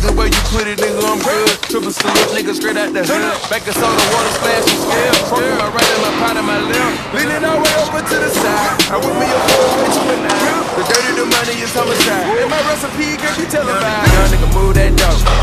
Either way you put it, nigga, I'm good. Triple salute, nigga, straight out the hood. Back us on the water, splash and scale. Twerking my right and my pot in my limb. Leaning all way over to the side. I whip me a four, bitch, with and The dirty, the money is homicide. And my recipe, girl, you televised. Young nigga, move that dope.